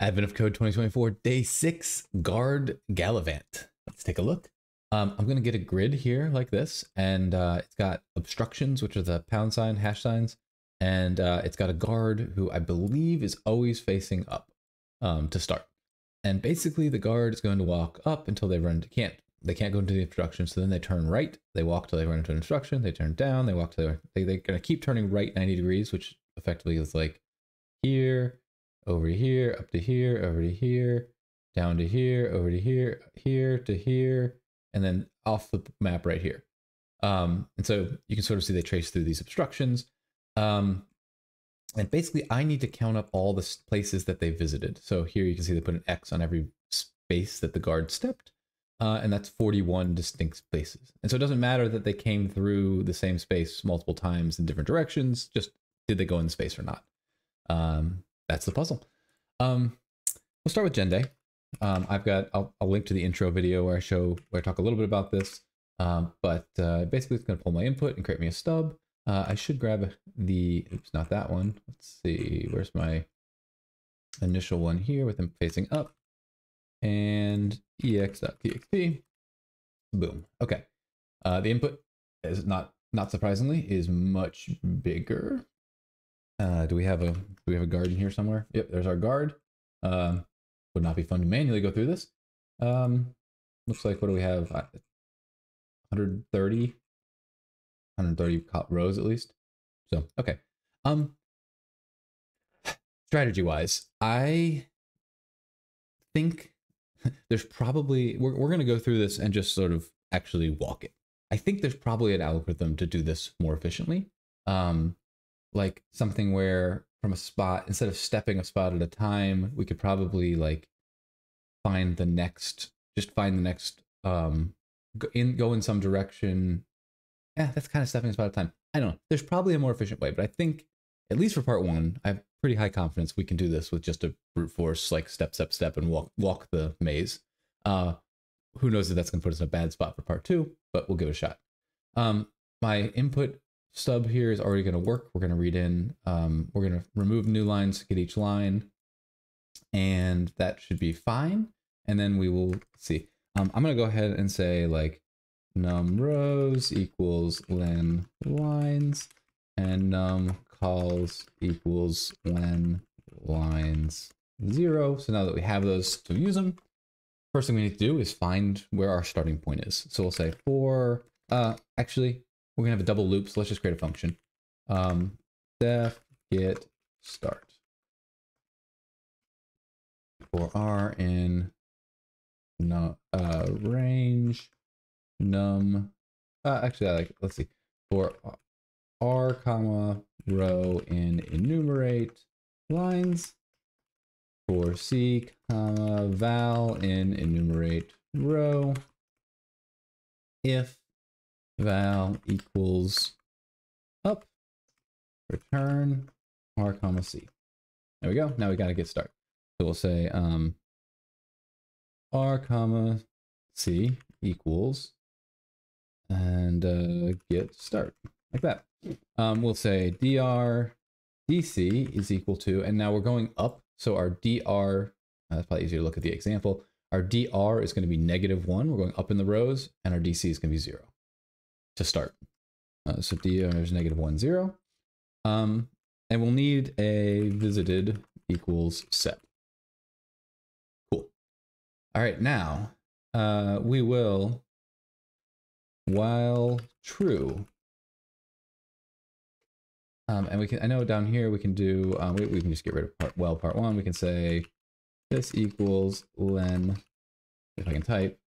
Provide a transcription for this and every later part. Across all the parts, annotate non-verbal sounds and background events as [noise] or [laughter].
Advent of Code 2024, day six, Guard Gallivant. Let's take a look. Um, I'm going to get a grid here like this, and uh, it's got obstructions, which are the pound sign, hash signs, and uh, it's got a guard who I believe is always facing up um, to start. And basically, the guard is going to walk up until they run. into Can't they can't go into the obstruction, so then they turn right. They walk till they run into an obstruction. They turn down. They walk to they they're going to keep turning right 90 degrees, which effectively is like here, over to here, up to here, over to here, down to here, over to here, here to here, and then off the map right here. Um, and so you can sort of see they trace through these obstructions. Um, and basically, I need to count up all the places that they visited. So here you can see they put an X on every space that the guard stepped. Uh, and that's 41 distinct spaces. And so it doesn't matter that they came through the same space multiple times in different directions, just did they go in the space or not? Um, that's the puzzle. Um, we'll start with Genday. Um, I've got, I'll, I'll, link to the intro video where I show, where I talk a little bit about this. Um, but uh, basically it's going to pull my input and create me a stub. Uh, I should grab the, oops, not that one. Let's see, where's my initial one here with them facing up and ex.txt. Boom. Okay. Uh, the input is not, not surprisingly, is much bigger uh, do we have a do we have a guard in here somewhere? Yep, there's our guard. Um, would not be fun to manually go through this. Um, looks like what do we have? 130, 130 rows at least. So okay. Um, strategy wise, I think [laughs] there's probably we're we're gonna go through this and just sort of actually walk it. I think there's probably an algorithm to do this more efficiently. Um, like something where from a spot instead of stepping a spot at a time we could probably like find the next just find the next um go in go in some direction. Yeah that's kind of stepping a spot at a time. I don't know. There's probably a more efficient way but i think at least for part one i have pretty high confidence we can do this with just a brute force like step step step and walk walk the maze. Uh who knows if that's going to put us in a bad spot for part two but we'll give it a shot. Um my input stub here is already going to work. We're going to read in, um, we're going to remove new lines, to get each line, and that should be fine. And then we will see. Um, I'm going to go ahead and say like num rows equals len lines and num cols equals len lines zero. So now that we have those to use them, first thing we need to do is find where our starting point is. So we'll say for, uh, actually, we're gonna have a double loop, so let's just create a function. Um, def get start for r in no, uh, range num. Uh, actually, I like. Let's see for r comma row in enumerate lines for c comma val in enumerate row if val equals up, return r comma c. There we go. Now we got to get start. So we'll say um, r comma c equals and uh, get start like that. Um, we'll say dr dc is equal to, and now we're going up. So our dr, uh, that's probably easier to look at the example. Our dr is going to be negative one. We're going up in the rows, and our dc is going to be zero to start. Uh, so d is negative one zero. Um, and we'll need a visited equals set. Cool. All right, now uh, we will, while true, um, and we can, I know down here we can do, um, we, we can just get rid of part, well, part one, we can say this equals len, if I can type,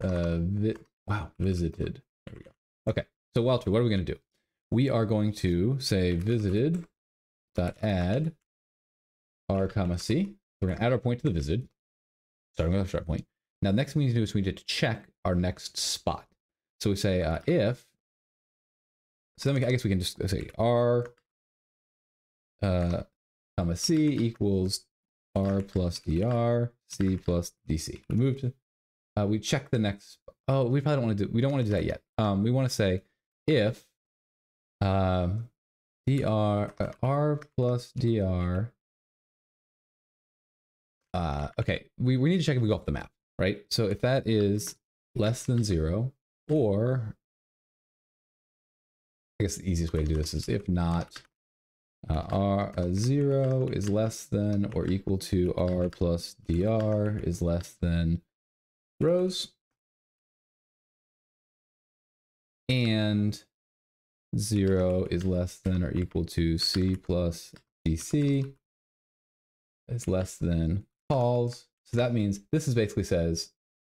uh, vi wow, visited. There we go. Okay, so Walter, what are we going to do? We are going to say visited dot add r comma c. We're going to add our point to the visited, starting with our start point. Now, next thing we need to do is we need to check our next spot. So we say uh, if, so then we, I guess we can just say r uh, comma c equals r plus dr, c plus dc. We move to, uh, we check the next oh, we probably don't want to do, we don't want to do that yet. Um, we want to say if um, dr uh, r plus dr uh, okay, we, we need to check if we go off the map, right? So if that is less than zero, or I guess the easiest way to do this is if not uh, r uh, 0 is less than or equal to r plus dr is less than rows and 0 is less than or equal to c plus dc is less than cols. So that means this is basically says,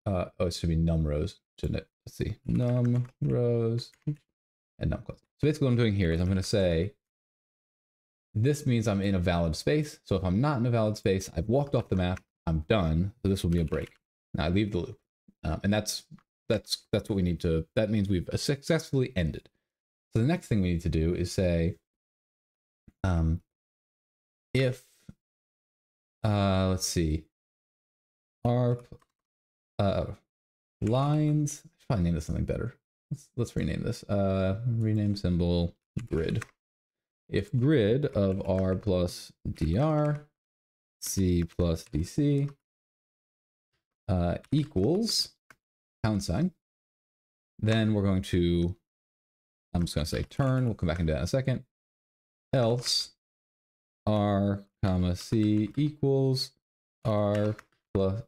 uh, oh, it should be num rows, shouldn't it? Let's see, num rows and num cols. So basically what I'm doing here is I'm going to say, this means I'm in a valid space. So if I'm not in a valid space, I've walked off the map, I'm done. So this will be a break. Now I leave the loop. Um, and that's, that's, that's what we need to, that means we've successfully ended. So the next thing we need to do is say, um, if uh, let's see. Our uh, lines. I should probably name this something better. Let's let's rename this. Uh, rename symbol grid. If grid of r plus dr, c plus dc uh, equals pound sign, then we're going to. I'm just going to say turn. We'll come back into that in a second. Else r comma c equals r plus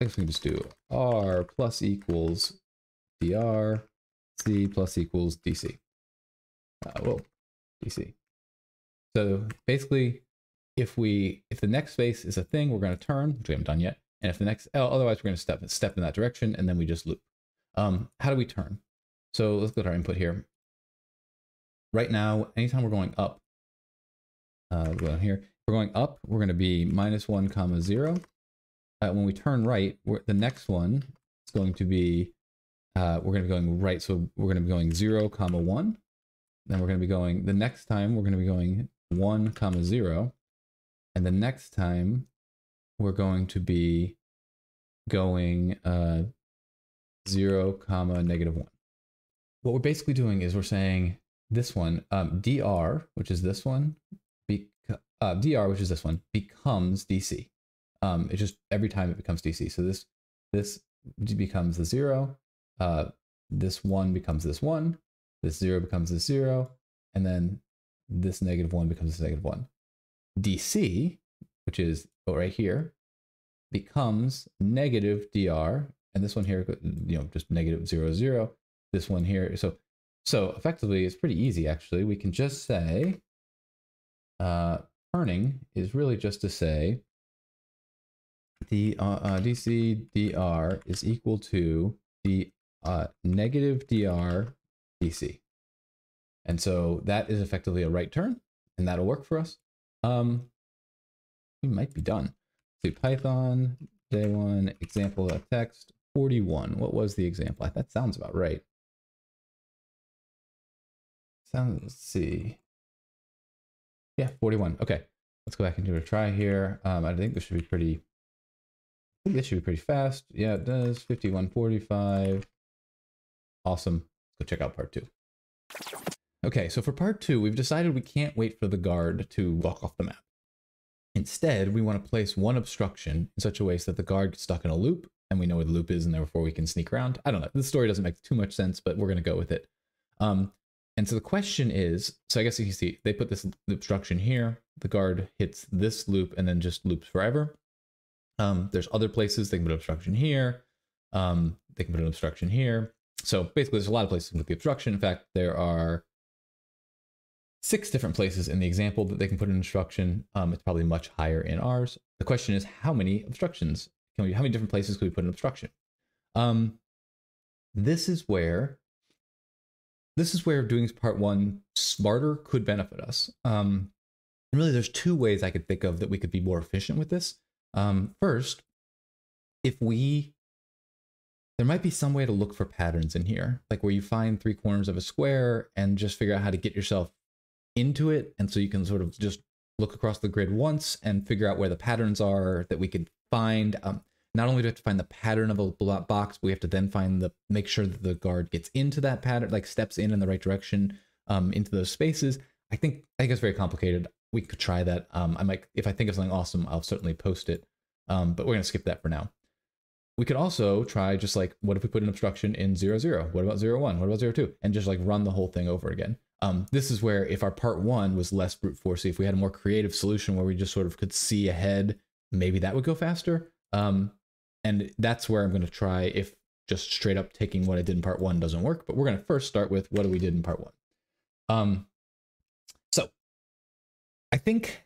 I guess we can just do r plus equals dr c plus equals dc. Uh, whoa, dc. So basically, if we if the next space is a thing, we're going to turn, which we haven't done yet. And if the next, L, otherwise we're going to step step in that direction, and then we just loop. Um, how do we turn? So let's go to our input here. Right now, anytime we're going up, uh, down here, we're going up, we're going to be minus 1 comma 0. Uh, when we turn right, the next one is going to be, uh, we're going to be going right. So we're going to be going 0 comma 1. Then we're going to be going, the next time we're going to be going 1 comma 0. And the next time we're going to be going uh, 0 comma negative 1. What we're basically doing is we're saying this one, um, dr, which is this one, uh, dr, which is this one, becomes DC. Um, it just every time it becomes DC. So this this becomes the zero. Uh, this one becomes this one. This zero becomes this zero, and then this negative one becomes this negative one. DC, which is right here, becomes negative dr, and this one here, you know, just negative zero zero. This one here, so so effectively, it's pretty easy actually. We can just say uh, turning is really just to say the uh, uh, dc dr is equal to the uh, negative dr dc. And so that is effectively a right turn, and that'll work for us. Um, we might be done. Let's see, Python, day one, example of text 41. What was the example? That sounds about right. Sounds, let's see. Yeah, 41. Okay. Let's go back and do a try here. Um, I think this should be pretty, I think this should be pretty fast. Yeah, it does. 5145. Awesome. Let's go check out part two. Okay, so for part two, we've decided we can't wait for the guard to walk off the map. Instead, we want to place one obstruction in such a way so that the guard gets stuck in a loop and we know where the loop is and therefore we can sneak around. I don't know. This story doesn't make too much sense, but we're going to go with it. Um, and so the question is, so I guess you can see they put this obstruction here. The guard hits this loop and then just loops forever. Um, there's other places they can put obstruction here. Um, they can put an obstruction here. So basically, there's a lot of places with the obstruction. In fact, there are six different places in the example that they can put an obstruction. Um, it's probably much higher in ours. The question is, how many obstructions can we? How many different places can we put an obstruction? Um, this is where this is where doing part one smarter could benefit us. Um, and really, there's two ways I could think of that we could be more efficient with this. Um, first, if we, there might be some way to look for patterns in here, like where you find three corners of a square and just figure out how to get yourself into it. And so you can sort of just look across the grid once and figure out where the patterns are that we could find. Um, not only do we have to find the pattern of a box, we have to then find the make sure that the guard gets into that pattern, like steps in in the right direction um, into those spaces. I think I think it's very complicated. We could try that. Um, I might if I think of something awesome, I'll certainly post it. Um, but we're going to skip that for now. We could also try just like, what if we put an obstruction in zero, zero? What about zero, one? What about zero, two? And just like run the whole thing over again. Um, this is where if our part one was less brute forcey, if we had a more creative solution where we just sort of could see ahead, maybe that would go faster. Um, and that's where I'm going to try if just straight up taking what I did in part one doesn't work. But we're going to first start with what we did in part one. Um, so I think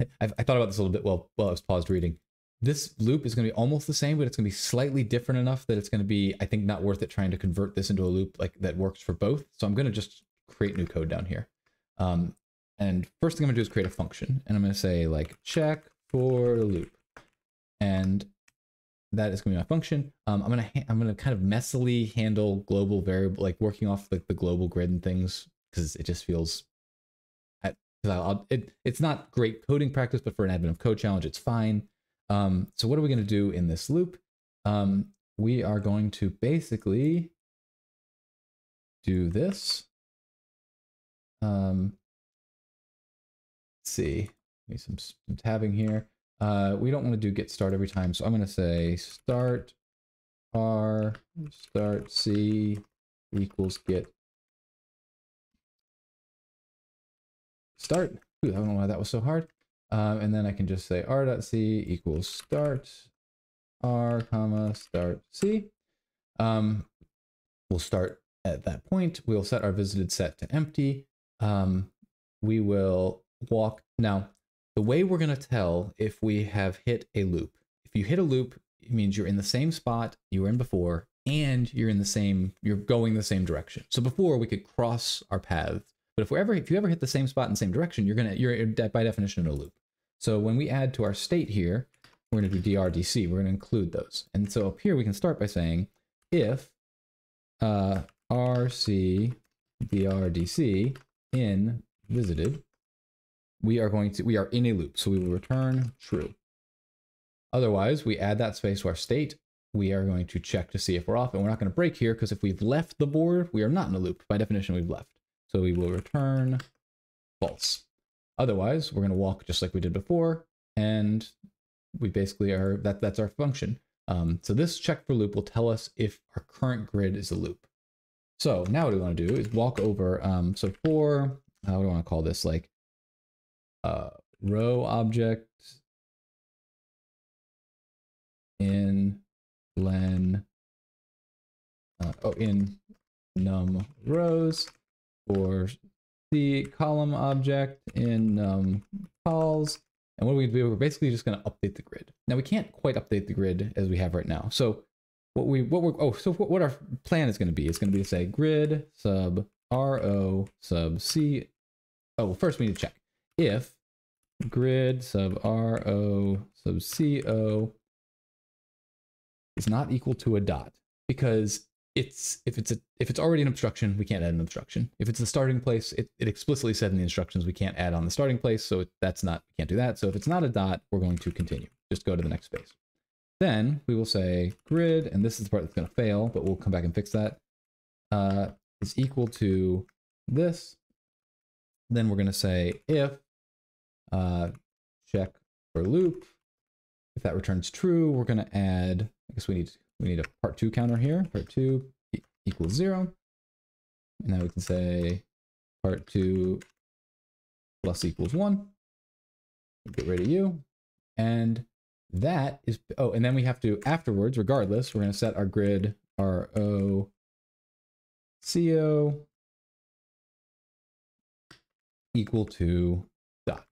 i I thought about this a little bit while, while I was paused reading. This loop is going to be almost the same, but it's going to be slightly different enough that it's going to be, I think, not worth it trying to convert this into a loop like that works for both. So I'm going to just create new code down here. Um, and first thing I'm to do is create a function, and I'm going to say like check for loop, and that is to be my function. Um, I'm to I'm to kind of messily handle global variable, like working off like the global grid and things, because it just feels I'll, it, it's not great coding practice, but for an Advent of Code challenge, it's fine. Um, so what are we going to do in this loop? Um, we are going to basically do this. Um, let's see, need some, some tabbing here. Uh, we don't want to do get start every time, so I'm going to say start r start c equals get start. Ooh, I don't know why that was so hard. Um, and then I can just say r.c equals start r comma start c. Um, we'll start at that point. We'll set our visited set to empty. Um, we will walk. Now, the way we're going to tell if we have hit a loop, if you hit a loop, it means you're in the same spot you were in before and you're in the same, you're going the same direction. So before we could cross our paths but if we ever if you ever hit the same spot in the same direction, you're gonna you're by definition in a loop. So when we add to our state here, we're gonna do drdc. We're gonna include those. And so up here we can start by saying if uh, rc drdc in visited, we are going to we are in a loop. So we will return true. Otherwise, we add that space to our state. We are going to check to see if we're off, and we're not going to break here because if we've left the board, we are not in a loop. By definition, we've left. So we will return false. Otherwise, we're going to walk just like we did before, and we basically are, that, that's our function. Um, so this check for loop will tell us if our current grid is a loop. So now what we want to do is walk over, um, so for, how do I want to call this, like uh, row object in len, uh, oh, in num rows, for the column object in um, cols. And what we do, we're basically just going to update the grid. Now we can't quite update the grid as we have right now. So what we what we're oh so what our plan is going to be is going to be to say grid sub ro sub c. Oh, first we need to check if grid sub ro sub co is not equal to a dot because it's if it's a if it's already an obstruction, we can't add an obstruction. If it's the starting place, it, it explicitly said in the instructions we can't add on the starting place, so that's not we can't do that. So if it's not a dot, we're going to continue. Just go to the next space. Then we will say grid, and this is the part that's going to fail, but we'll come back and fix that. Uh, is equal to this. Then we're going to say if uh, check for loop. If that returns true, we're going to add. I guess we need we need a part two counter here. Part two equals zero. And now we can say part two plus equals one. Get rid of you. And that is, oh, and then we have to, afterwards, regardless, we're going to set our grid, our O, CO equal to dot.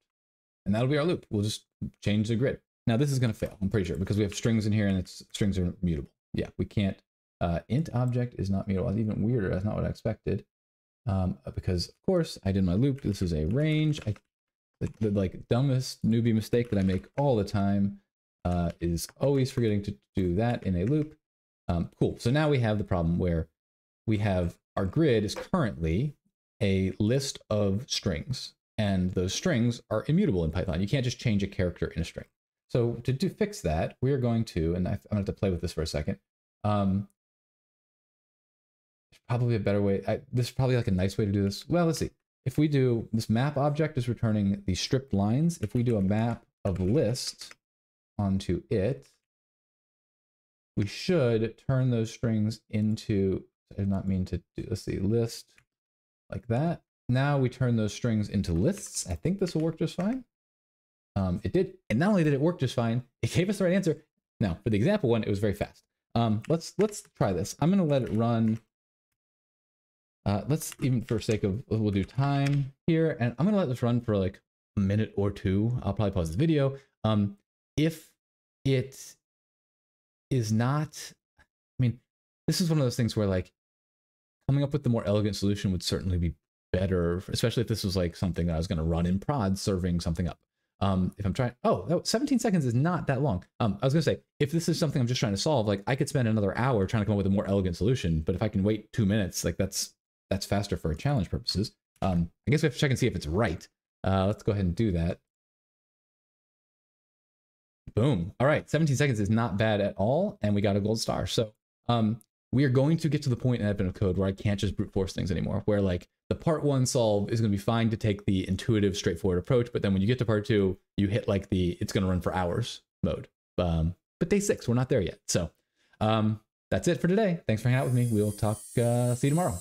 And that'll be our loop. We'll just change the grid. Now this is going to fail, I'm pretty sure, because we have strings in here and it's strings are mutable yeah, we can't. Uh, int object is not mutable. That's even weirder. That's not what I expected. Um, uh, because of course I did my loop. This is a range. I, the, the like dumbest newbie mistake that I make all the time uh, is always forgetting to do that in a loop. Um, cool. So now we have the problem where we have our grid is currently a list of strings, and those strings are immutable in Python. You can't just change a character in a string. So to, fix that, we are going to, and I, am going to have to play with this for a second. Um, probably a better way. I, this is probably like a nice way to do this. Well, let's see. If we do this map object is returning the stripped lines. If we do a map of list onto it, we should turn those strings into, I did not mean to do, let's see, list like that. Now we turn those strings into lists. I think this will work just fine. Um, it did, and not only did it work just fine, [laughs] it gave us the right answer. Now, for the example one, it was very fast. Um, let's let's try this. I'm gonna let it run. Uh, let's even for sake of we'll do time here, and I'm gonna let this run for like a minute or two. I'll probably pause the video. Um, if it is not, I mean, this is one of those things where like coming up with the more elegant solution would certainly be better, especially if this was like something that I was going to run in prod serving something up. Um, if I'm trying, oh, 17 seconds is not that long. Um, I was gonna say, if this is something I'm just trying to solve, like I could spend another hour trying to come up with a more elegant solution, but if I can wait two minutes, like that's, that's faster for challenge purposes. Um, I guess we have to check and see if it's right. Uh, let's go ahead and do that. Boom. All right. 17 seconds is not bad at all. And we got a gold star. So, um, we are going to get to the point in Advent of Code where I can't just brute force things anymore, where like the part one solve is going to be fine to take the intuitive, straightforward approach. But then when you get to part two, you hit like the it's going to run for hours mode. Um, but day six, we're not there yet. So um, that's it for today. Thanks for hanging out with me. We'll talk, uh, see you tomorrow.